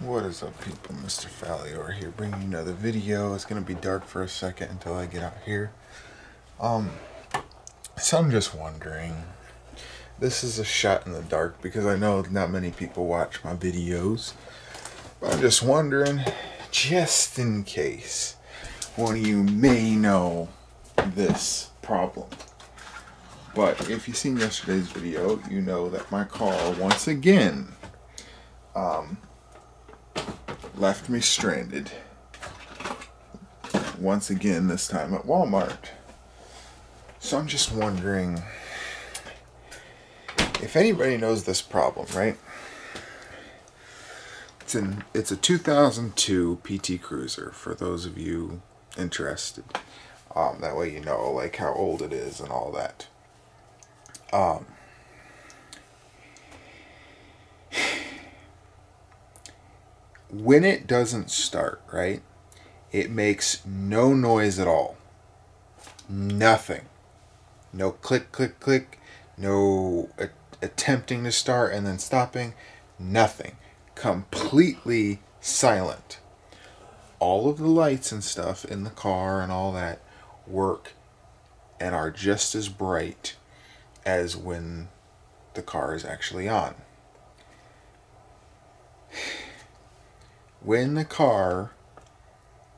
What is up people, Mr. Fallior here bringing you another video. It's going to be dark for a second until I get out here. Um, so I'm just wondering, this is a shot in the dark because I know not many people watch my videos. But I'm just wondering, just in case, one of you may know this problem. But if you've seen yesterday's video, you know that my car once again um, left me stranded. Once again, this time at Walmart. So I'm just wondering if anybody knows this problem, right? It's in it's a 2002 PT Cruiser for those of you interested. Um, that way you know like how old it is and all that. Um, when it doesn't start, right, it makes no noise at all. Nothing. No click, click, click. No a- attempting to start and then stopping. Nothing. Completely silent. All of the lights and stuff in the car and all that work and are just as bright as when the car is actually on. When the car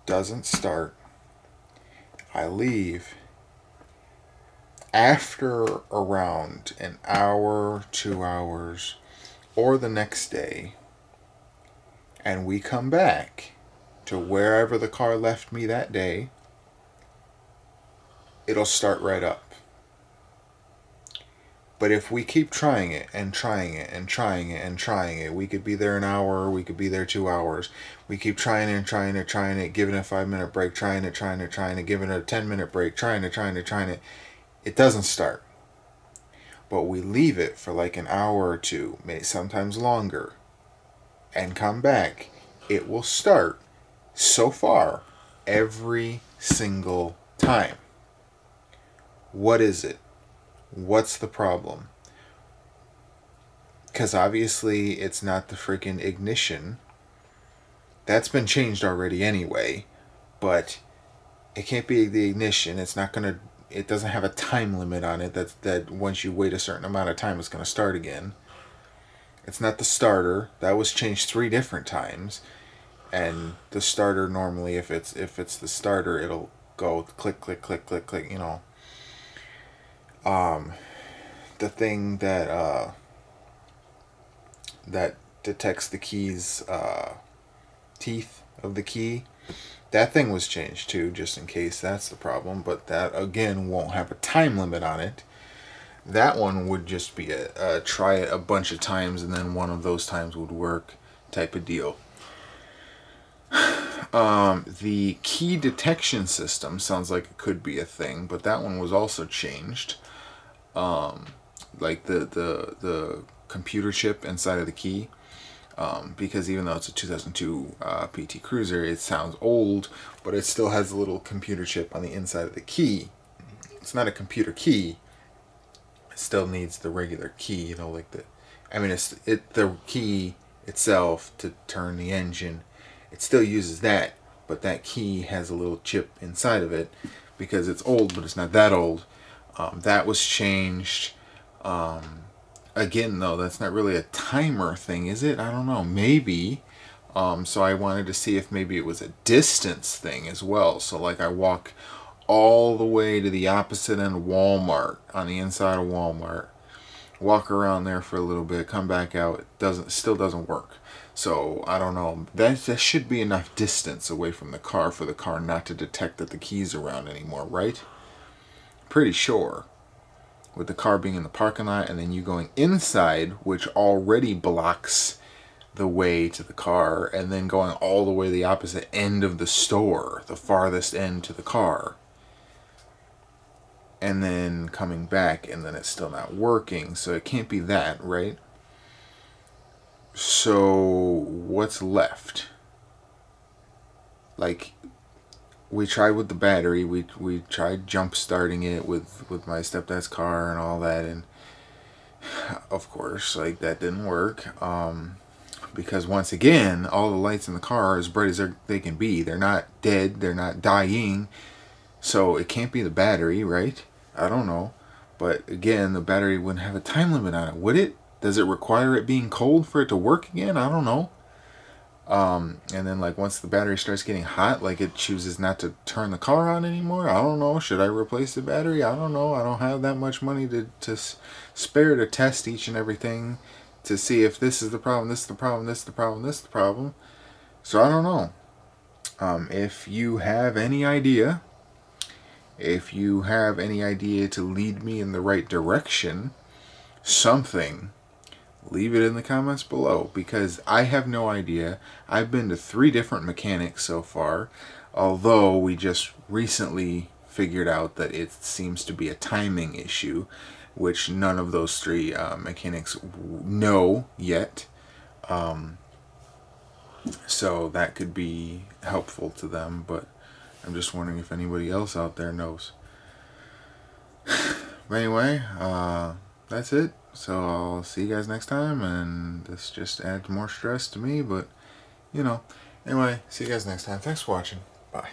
doesn't start, I leave after around an hour, two hours, or the next day, and we come back to wherever the car left me that day, it'll start right up. But if we keep trying it and trying it and trying it and trying it, we could be there an hour, we could be there two hours. We keep trying and trying and trying it, giving it a five minute break, trying it, trying it, trying it, giving it a 10 minute break, trying it, trying it, trying it. It doesn't start. But we leave it for like an hour or two, sometimes longer, and come back. It will start so far every single time. What is it? What's the problem? Because obviously it's not the freaking ignition. That's been changed already anyway, but it can't be the ignition. It's not going to it doesn't have a time limit on it that that once you wait a certain amount of time it's going to start again. It's not the starter. That was changed 3 different times. And the starter normally if it's if it's the starter it'll go click click click click click, you know, um, the thing that uh, that detects the key's uh, teeth of the key. That thing was changed too, just in case that's the problem. But that again won't have a time limit on it. That one would just be a, a try it a bunch of times and then one of those times would work type of deal. Um, the key detection system sounds like it could be a thing, but that one was also changed um, like the, the, the computer chip inside of the key. Um, because even though it's a 2002 uh, PT Cruiser, it sounds old, but it still has a little computer chip on the inside of the key. It's not a computer key. It still needs the regular key, you know, like the, I mean, it's it the key itself to turn the engine. It still uses that, but that key has a little chip inside of it because it's old, but it's not that old. Um, that was changed. Um, again, though, that's not really a timer thing, is it? I don't know. Maybe. Um, so I wanted to see if maybe it was a distance thing as well. So like I walk all the way to the opposite end of Walmart on the inside of Walmart, walk around there for a little bit, come back out. It doesn't still doesn't work. So I don't know. That that should be enough distance away from the car for the car not to detect that the key's around anymore, right? Pretty sure with the car being in the parking lot and then you going inside which already blocks the way to the car and then going all the way to the opposite end of the store the farthest end to the car and then coming back and then it's still not working. So it can't be that right? So what's left? Like we tried with the battery. We we tried jump starting it with with my stepdad's car and all that, and of course, like that didn't work. Um, because once again, all the lights in the car are as bright as they can be. They're not dead. They're not dying. So it can't be the battery, right? I don't know. But again, the battery wouldn't have a time limit on it, would it? Does it require it being cold for it to work again? I don't know. Um, and then like once the battery starts getting hot, like it chooses not to turn the car on anymore. I don't know. Should I replace the battery? I don't know. I don't have that much money to, to spare to test each and everything to see if this is the problem, this is the problem, this is the problem, this is the problem. So I don't know. Um, if you have any idea, if you have any idea to lead me in the right direction, something, leave it in the comments below because I have no idea. I've been to three different mechanics so far, although we just recently figured out that it seems to be a timing issue which none of those three uh, mechanics know yet. Um, so that could be helpful to them, but I'm just wondering if anybody else out there knows. anyway, uh, that's it. So I'll see you guys next time, and this just adds more stress to me, but you know. Anyway, see you guys next time. Thanks for watching. Bye.